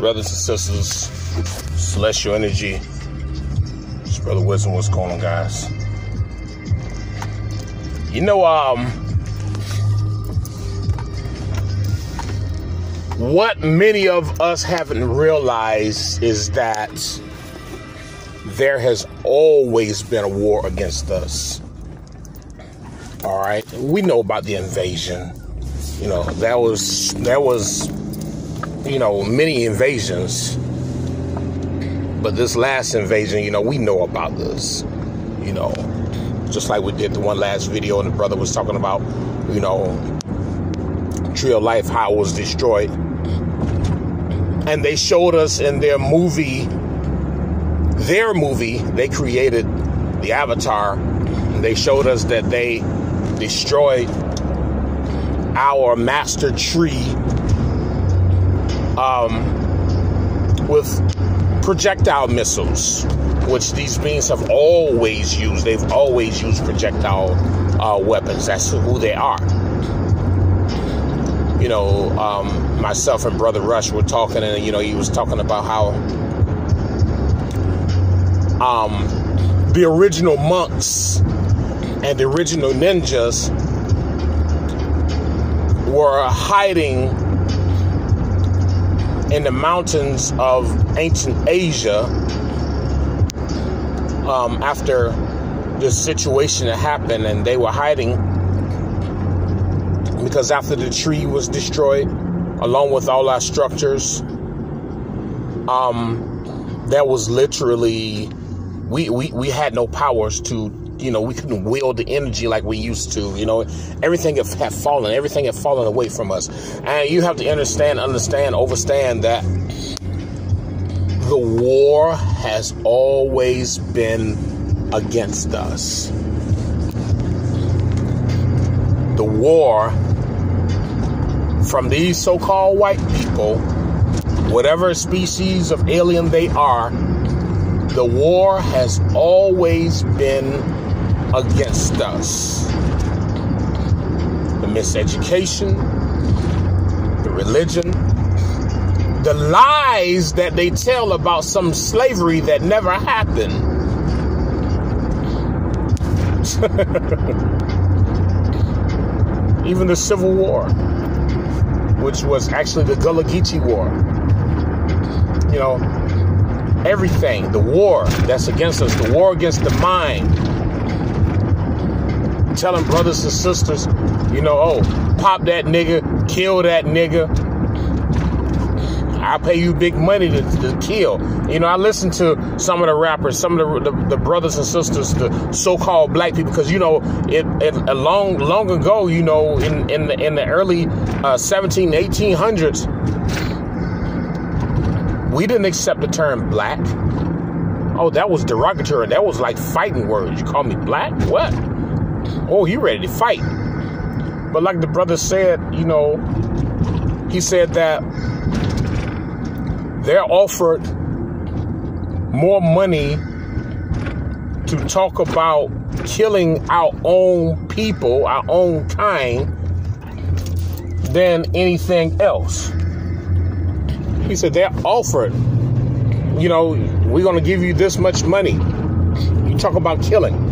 brothers and sisters, celestial energy. It's Brother Wisdom. What's going on, guys? You know, um, what many of us haven't realized is that there has always been a war against us. All right, we know about the invasion. You know, that was that was you know, many invasions. But this last invasion, you know, we know about this. You know, just like we did the one last video, and the brother was talking about, you know, Tree of Life, how it was destroyed. And they showed us in their movie, their movie, they created the Avatar. And they showed us that they destroyed our master tree um, with projectile missiles, which these beings have always used. They've always used projectile uh, weapons. That's who they are. You know, um, myself and Brother Rush were talking, and you know, he was talking about how um, the original monks and the original ninjas were hiding in the mountains of ancient Asia um, after this situation that happened, and they were hiding. Because after the tree was destroyed, along with all our structures, um, that was literally we, we we had no powers to you know, we couldn't wield the energy like we used to. You know, everything had fallen, everything had fallen away from us. And you have to understand, understand, understand that the war has always been against us. The war from these so called white people, whatever species of alien they are, the war has always been against us. The miseducation, the religion, the lies that they tell about some slavery that never happened. Even the Civil War, which was actually the Gullah Geechee War. You know, everything, the war that's against us, the war against the mind, telling brothers and sisters, you know, oh, pop that nigga, kill that nigga. I pay you big money to, to, kill. You know, I listen to some of the rappers, some of the, the, the brothers and sisters, the so-called black people, because you know, it, it long long ago, you know, in in the, in the early uh, 17, 1800s, we didn't accept the term black. Oh, that was derogatory. That was like fighting words. You call me black? What? Oh, he ready to fight. But like the brother said, you know, he said that they're offered more money to talk about killing our own people, our own kind, than anything else. He said they're offered, you know, we're going to give you this much money. You talk about killing.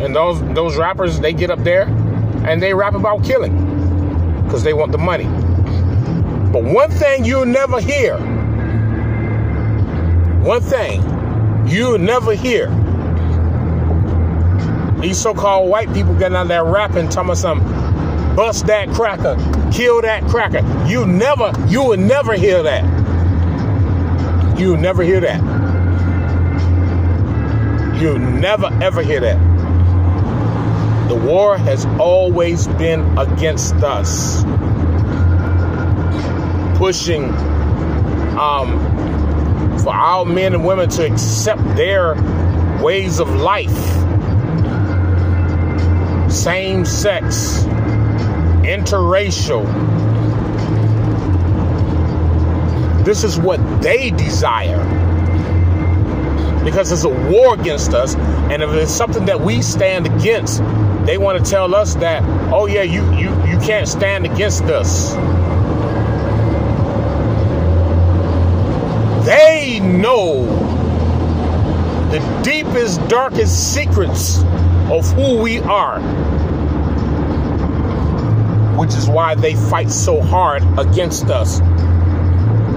And those those rappers, they get up there and they rap about killing because they want the money. But one thing you'll never hear, one thing you'll never hear, these so-called white people getting out there rapping, talking about some bust that cracker, kill that cracker. You never, you will never hear that. You'll never hear that. You'll never ever hear that. The war has always been against us, pushing um, for our men and women to accept their ways of life, same sex, interracial. This is what they desire because it's a war against us. And if it's something that we stand against, they want to tell us that, oh yeah, you you you can't stand against us. They know the deepest, darkest secrets of who we are. Which is why they fight so hard against us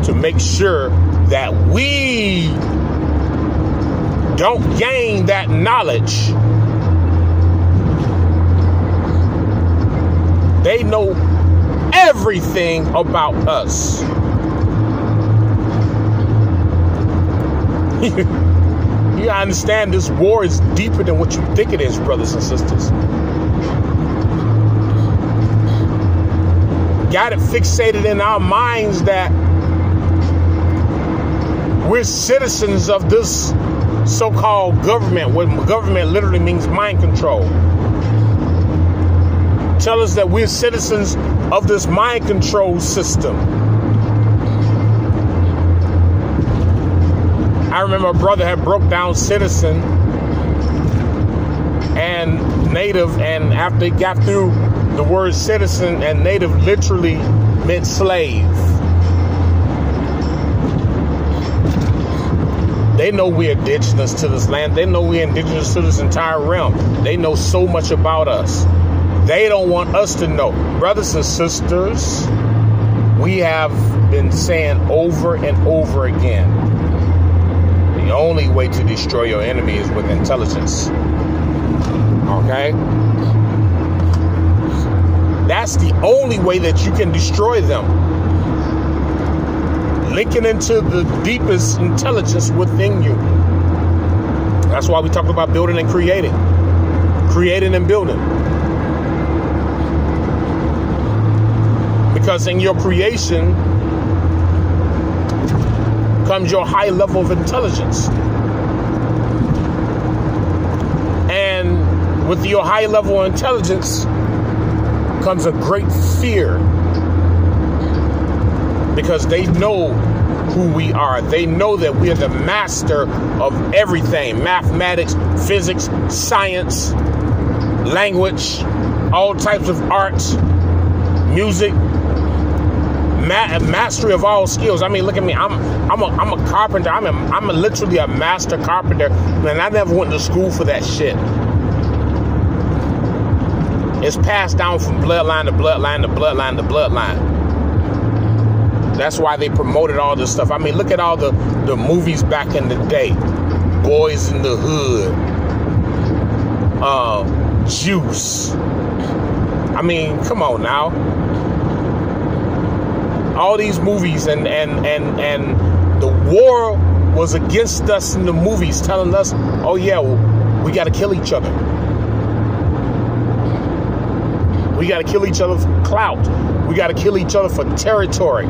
to make sure that we don't gain that knowledge They know everything about us. you understand this war is deeper than what you think it is, brothers and sisters. Got it fixated in our minds that we're citizens of this so called government, when government literally means mind control. Tell us that we're citizens of this mind control system. I remember a brother had broke down citizen and native, and after he got through the word citizen and native literally meant slave. They know we're indigenous to this land. They know we're indigenous to this entire realm. They know so much about us. They don't want us to know. Brothers and sisters, we have been saying over and over again the only way to destroy your enemy is with intelligence. Okay? That's the only way that you can destroy them linking into the deepest intelligence within you. That's why we talk about building and creating, creating and building. Because in your creation comes your high level of intelligence. And with your high level of intelligence comes a great fear because they know who we are. They know that we are the master of everything mathematics, physics, science, language, all types of arts, music. Ma- mastery of all skills. I mean, look at me. I'm I'm a, I'm a carpenter. I'm a, I'm a literally a master carpenter, and I never went to school for that shit. It's passed down from bloodline to bloodline to bloodline to bloodline. That's why they promoted all this stuff. I mean, look at all the, the movies back in the day Boyz n the Hood, uh, Juice. I mean, come on now. All these movies and and and and the war was against us in the movies, telling us, "Oh yeah, well, we got to kill each other. We got to kill each other for clout. We got to kill each other for territory."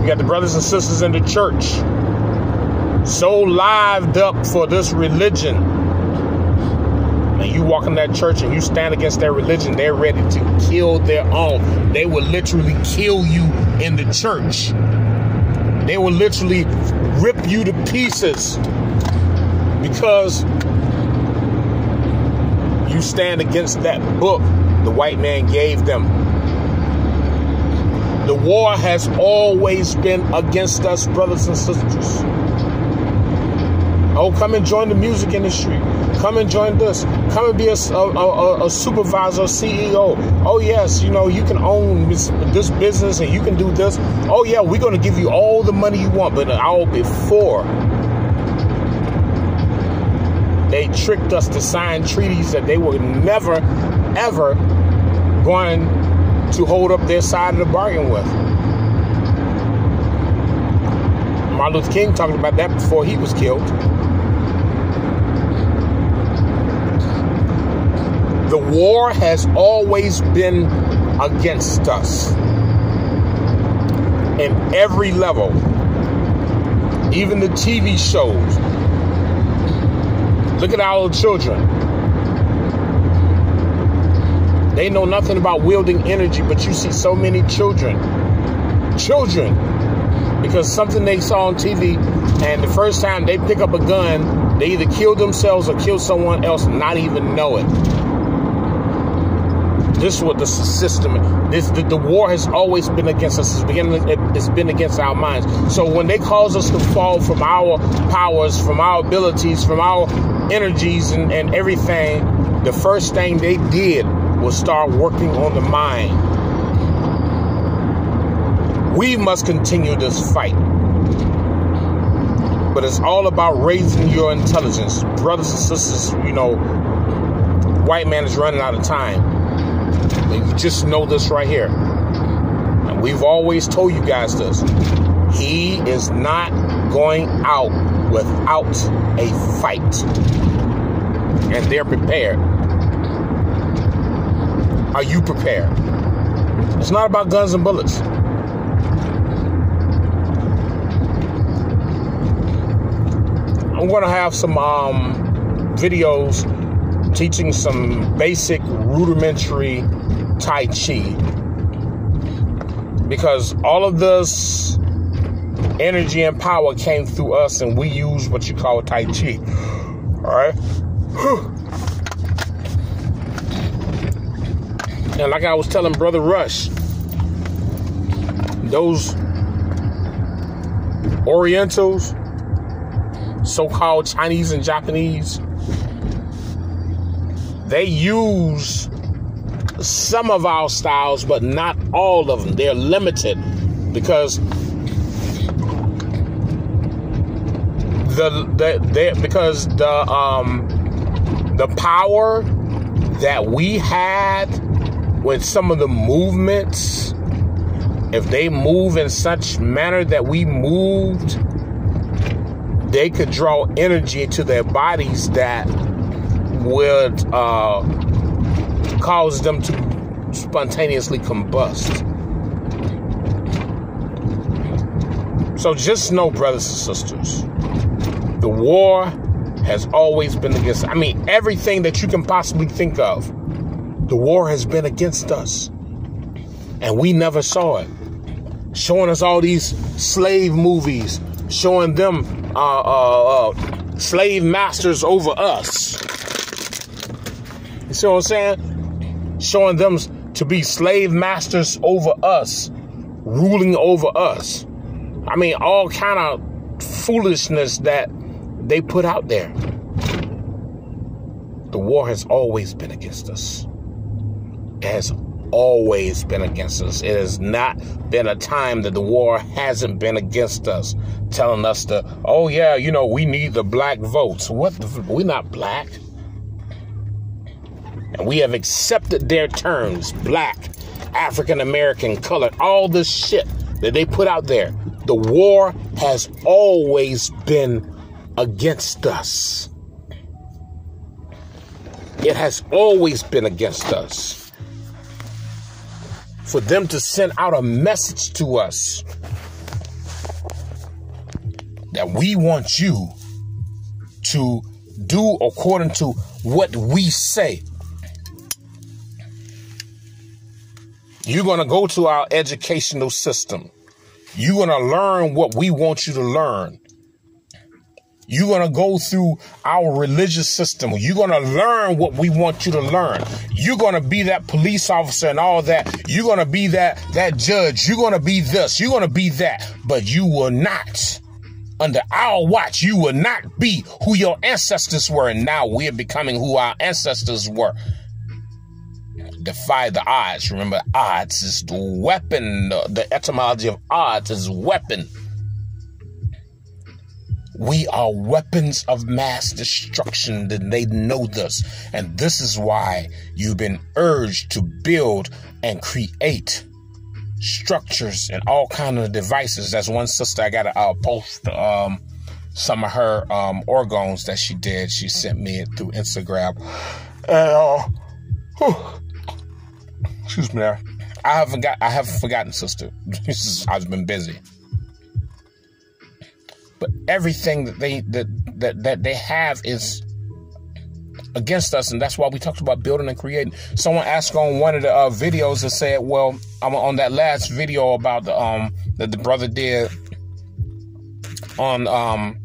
We got the brothers and sisters in the church so lived up for this religion. And you walk in that church and you stand against their religion, they're ready to kill their own. They will literally kill you in the church. They will literally rip you to pieces because you stand against that book the white man gave them the war has always been against us, brothers and sisters. Oh, come and join the music industry. Come and join this. Come and be a, a, a, supervisor, CEO. Oh, yes, you know, you can own this, this business and you can do this. Oh, yeah, we're going to give you all the money you want, but all before they tricked us to sign treaties that they were never, ever going to hold up their side of the bargain with. Martin Luther King talked about that before he was killed. The war has always been against us in every level, even the TV shows. Look at our children. They know nothing about wielding energy, but you see so many children. Children. Because something they saw on TV, and the first time they pick up a gun, they either kill themselves or kill someone else not even know it. This is what the system. This the, the war has always been against us. It's been it's been against our minds. So when they cause us to fall from our powers, from our abilities, from our energies, and, and everything, the first thing they did was start working on the mind. We must continue this fight. But it's all about raising your intelligence. Brothers and sisters, you know, white man is running out of time. You just know this right here. And we've always told you guys this. He is not going out without a fight. And they're prepared. Are you prepared? It's not about guns and bullets. I'm going to have some um, videos teaching some basic rudimentary Tai Chi. Because all of this energy and power came through us, and we use what you call Tai Chi. All right? And like I was telling Brother Rush, those Orientals, so called Chinese and Japanese, they use some of our styles, but not all of them. They're limited because the the because the um the power that we had with some of the movements if they move in such manner that we moved they could draw energy to their bodies that would uh cause them to spontaneously combust. So just know, brothers and sisters, the war has always been against. I mean, everything that you can possibly think of, the war has been against us, and we never saw it. Showing us all these slave movies, showing them uh, uh, uh, slave masters over us. You see what I'm saying? Showing them to be slave masters over us, ruling over us. I mean, all kind of foolishness that they put out there. The war has always been against us. It has always been against us. It has not been a time that the war hasn't been against us, telling us to, oh yeah, you know, we need the black votes. What? The, we're not black. And we have accepted their terms black, African American, colored, all this shit that they put out there. The war has always been against us. It has always been against us. For them to send out a message to us that we want you to do according to what we say. You're going to go to our educational system. You're going to learn what we want you to learn. You're going to go through our religious system. You're going to learn what we want you to learn. You're going to be that police officer and all that. You're going to be that that judge. You're going to be this. You're going to be that. But you will not under our watch, you will not be who your ancestors were. And now we're becoming who our ancestors were defy the odds. Remember, odds is the weapon. The etymology of odds is weapon. We are weapons of mass destruction, and they know this. And this is why you've been urged to build and create structures and all kind of devices. That's one sister I got to uh, post um, some of her um, that she did. She sent me it through Instagram. And, uh, Excuse me. I haven't got I haven't forgotten, sister. I've been busy. But everything that they that that, that they have is against us, and that's why we talked about building and creating. Someone asked on one of the uh, videos and said, "Well, I'm on that last video about the um that the brother did on um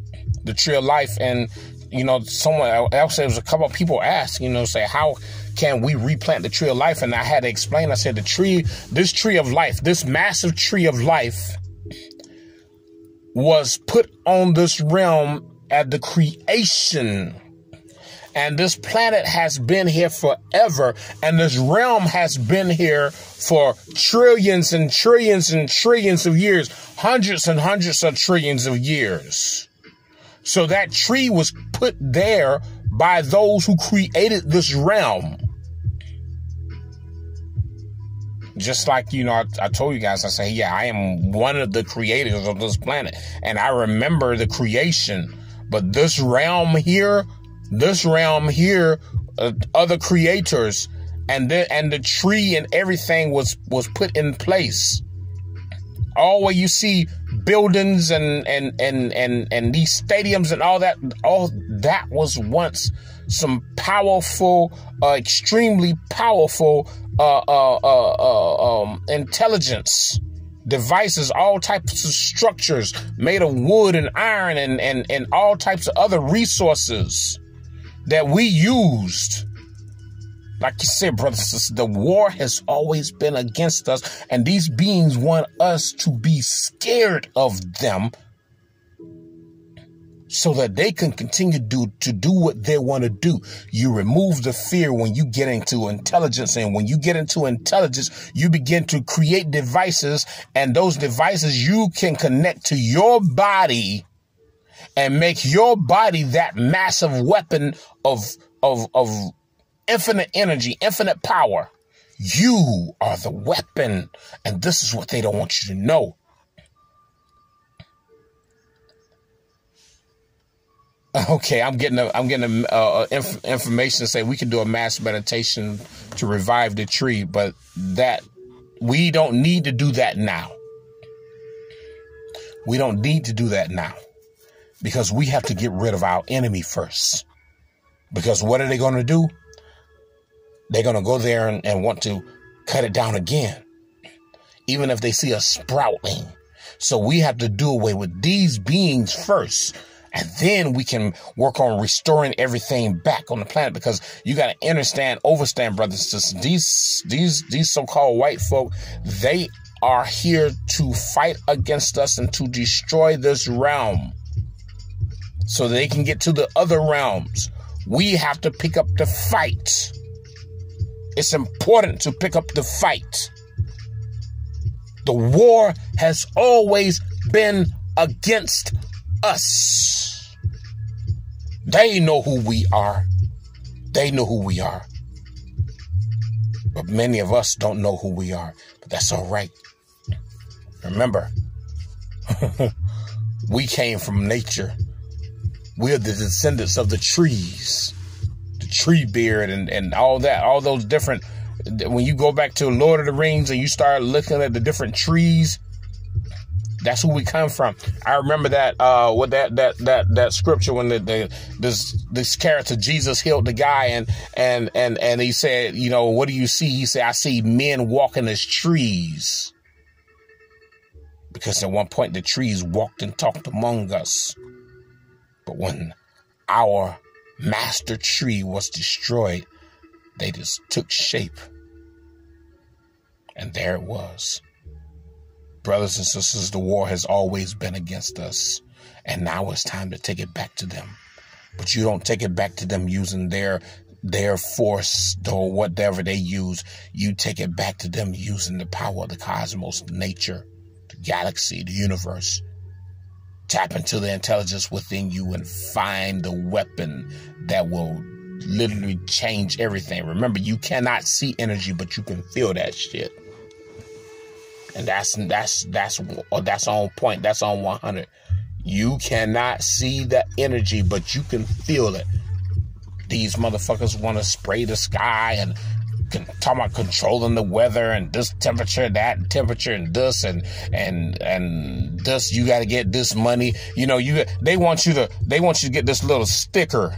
the tree of life, and you know, someone else there was a couple of people asked, you know, say how can we replant the tree of life? And I had to explain. I said the tree, this tree of life, this massive tree of life, was put on this realm at the creation and this planet has been here forever. And this realm has been here for trillions and trillions and trillions of years, hundreds and hundreds of trillions of years. So that tree was put there by those who created this realm. Just like, you know, I, I, told you guys, I say, yeah, I am one of the creators of this planet. And I remember the creation. But this realm here this realm here, uh, other creators, and the and the tree and everything was was put in place. All where you see buildings and and and and and these stadiums and all that, all that was once some powerful, uh, extremely powerful uh, uh, uh, uh um, intelligence devices, all types of structures made of wood and iron and, and, and all types of other resources that we used. Like you said, brothers and sisters, the war has always been against us, and these beings want us to be scared of them so that they can continue to, to do what they want to do. You remove the fear when you get into intelligence. And when you get into intelligence, you begin to create devices and those devices you can connect to your body and make your body that massive weapon of, of, of infinite energy, infinite power. You are the weapon. And this is what they don't want you to know. Okay, I'm getting a, I'm getting a, uh, inf- information to say we can do a mass meditation to revive the tree, but that we don't need to do that now. We don't need to do that now because we have to get rid of our enemy first. Because what are they going to do? They're going to go there and, and want to cut it down again, even if they see us sprouting. So we have to do away with these beings first. And then we can work on restoring everything back on the planet because you got to understand, overstand, brothers and sisters. These, these, these so-called white folk, they are here to fight against us and to destroy this realm so they can get to the other realms. We have to pick up the fight. It's important to pick up the fight. The war has always been against us. They know who we are. They know who we are. But many of us don't know who we are. But that's all right. Remember, we came from nature. We're the descendants of the trees, the Treebeard, and, and all that, all those different. When you go back to Lord of the Rings and you start looking at the different trees, that's who we come from. I remember that uh what that that that that scripture when the, the this this character Jesus healed the guy and and and and he said, you know, what do you see? He said, I see men walking as trees. Because at one point the trees walked and talked among us. But when our master tree was destroyed, they just took shape. And there it was. Brothers and sisters, the war has always been against us. And now it's time to take it back to them. But you don't take it back to them using their their force or whatever they use. You take it back to them using the power of the cosmos, nature, the galaxy, the universe, Tap into the intelligence within you and find the weapon that will literally change everything. Remember, you cannot see energy, but you can feel that shit. And that's that's that's uh, that's on point. That's on 100. You cannot see the energy, but you can feel it. These motherfuckers want to spray the sky and talk about controlling the weather and this temperature, that temperature, and this and and and this. You got to get this money. You know, you they want you to they want you to get this little sticker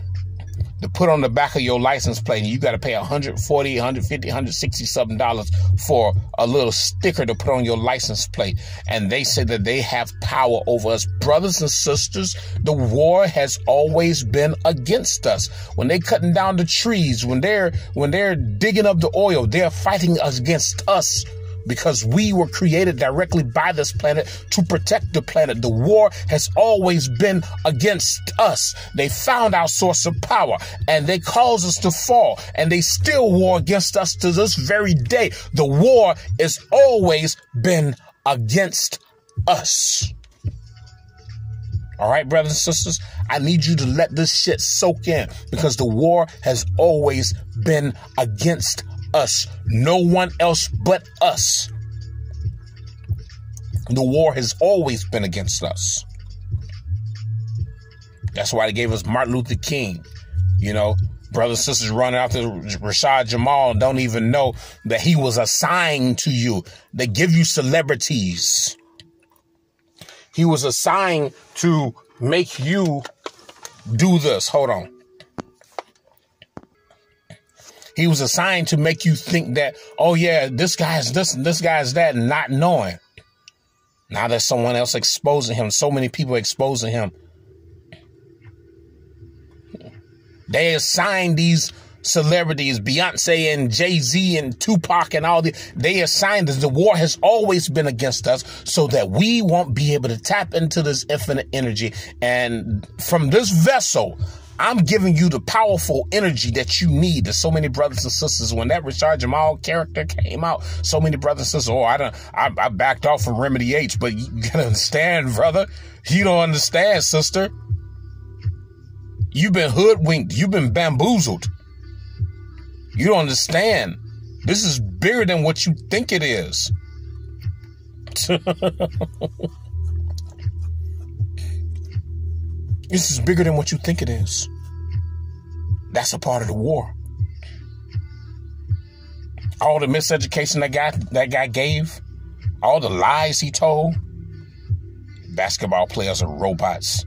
to put on the back of your license plate and you got to pay 140 150 160 something dollars for a little sticker to put on your license plate. And they say that they have power over us. Brothers and sisters the war has always been against us. When they're cutting down the trees when they're when they're digging up the oil they're fighting against us because we were created directly by this planet to protect the planet. The war has always been against us. They found our source of power and they caused us to fall and they still war against us to this very day. The war has always been against us. All right, brothers and sisters, I need you to let this shit soak in because the war has always been against us. No one else but us. The war has always been against us. That's why they gave us Martin Luther King. You know, brothers and sisters running after Rashad Jamal don't even know that he was assigned to you. They give you celebrities. He was assigned to make you do this. Hold on. He was assigned to make you think that, oh yeah, this guy's this, and this guy's that, and not knowing. Now there's someone else exposing him, so many people exposing him. They assigned these celebrities, Beyonce and Jay Z and Tupac and all the, they assigned us. The war has always been against us so that we won't be able to tap into this infinite energy. And from this vessel, I'm giving you the powerful energy that you need. There's so many brothers and sisters. When that Rashad Jamal character came out, so many brothers and sisters, oh, I don't, I, I backed off from Remedy H, but you gotta understand, brother. You don't understand, sister. You've been hoodwinked. You've been bamboozled. You don't understand. This is bigger than what you think it is. This is bigger than what you think it is. That's a part of the war. All the miseducation that guy that guy gave, all the lies he told. Basketball players are robots.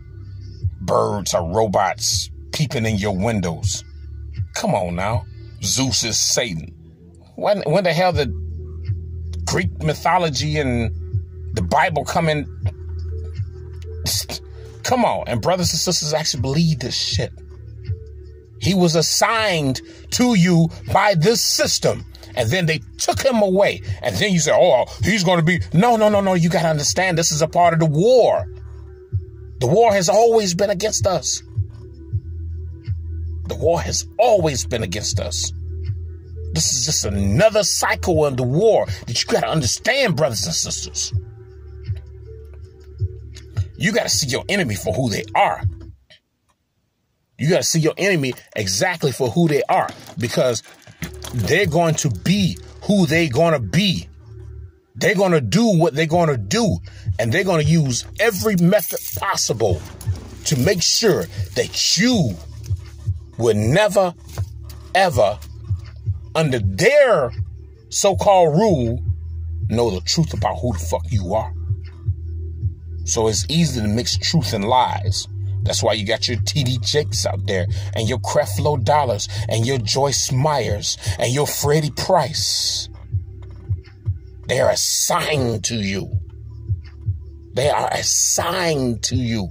Birds are robots peeping in your windows. Come on now. Zeus is Satan. When when the hell did Greek mythology and the Bible come in? Come on. And brothers and sisters actually believe this shit. He was assigned to you by this system. And then they took him away. And then you say, oh, he's going to be. No, no, no, no. You got to understand this is a part of the war. The war has always been against us. The war has always been against us. This is just another cycle of the war that you got to understand, brothers and sisters. You got to see your enemy for who they are. You got to see your enemy exactly for who they are because they're going to be who they're going to be. They're going to do what they're going to do, and they're going to use every method possible to make sure that you will never, ever, under their so called rule, know the truth about who the fuck you are. So it's easy to mix truth and lies. That's why you got your TD Jakes out there and your Creflo Dollars and your Joyce Meyers and your Freddie Price. They are assigned to you. They are assigned to you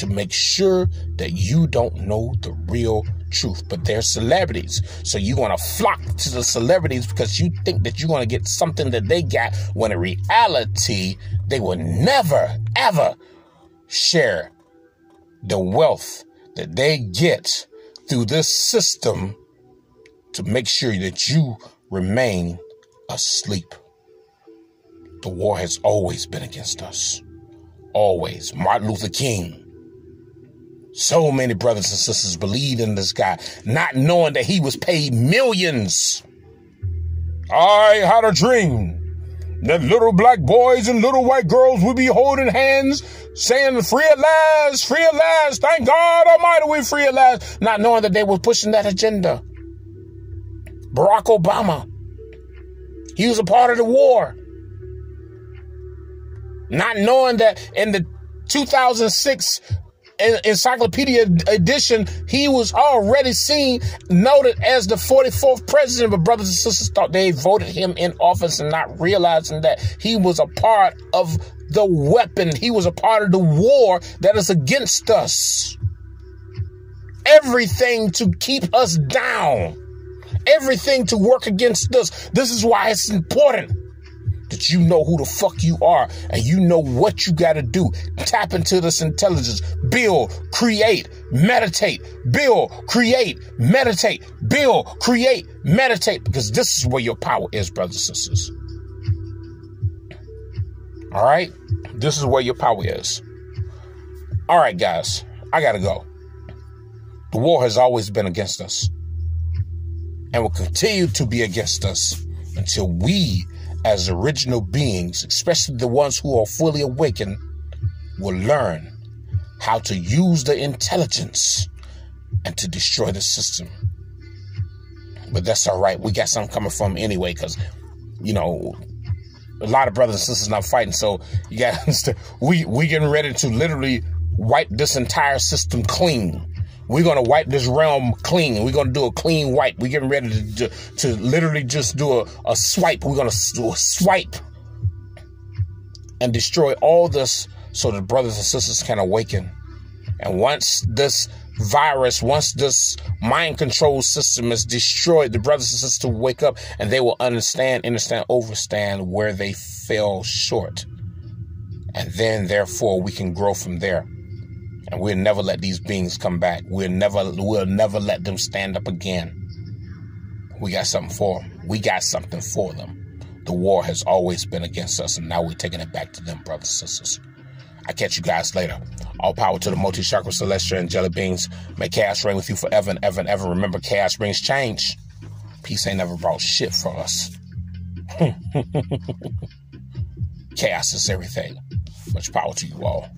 to make sure that you don't know the real truth, but they're celebrities. So you want to flock to the celebrities because you think that you're going to get something that they got when in reality, they will never, ever share the wealth that they get through this system to make sure that you remain asleep. The war has always been against us. Always. Martin Luther King so many brothers and sisters believed in this guy, not knowing that he was paid millions. I had a dream that little black boys and little white girls would be holding hands, saying, Free at last, free at last, thank God Almighty, we free at last, not knowing that they were pushing that agenda. Barack Obama, he was a part of the war. Not knowing that in the 2006 Encyclopedia Edition, he was already seen, noted as the 44th president. But brothers and sisters thought they voted him in office and not realizing that he was a part of the weapon. He was a part of the war that is against us. Everything to keep us down. Everything to work against us. This is why it's important that you know who the fuck you are and you know what you got to do. Tap into this intelligence. Build, create, meditate. Build, create, meditate. Build, create, meditate. Because this is where your power is, brothers and sisters. All right? This is where your power is. All right, guys, I got to go. The war has always been against us and will continue to be against us until we as original beings, especially the ones who are fully awakened, will learn how to use the intelligence and to destroy the system. But that's all right. We got something coming from anyway, because, you know, a lot of brothers and sisters not fighting. So you got we we getting ready to literally wipe this entire system clean. We're gonna wipe this realm clean. We're gonna do a clean wipe. We're getting ready to, to, to literally just do a, a swipe. We're gonna do a swipe and destroy all this so that brothers and sisters can awaken. And once this virus, once this mind control system is destroyed, the brothers and sisters will wake up and they will understand, understand, overstand where they fell short. And then, therefore, we can grow from there. And we'll never let these beings come back. We'll never we'll never let them stand up again. We got something for them. We got something for them. The war has always been against us, and now we're taking it back to them, brothers and sisters. I catch you guys later. All power to the multi chakra celestial angelic beings. May chaos reign with you forever and ever and ever. Remember, chaos brings change. Peace ain't never brought shit for us. chaos is everything. Much power to you all.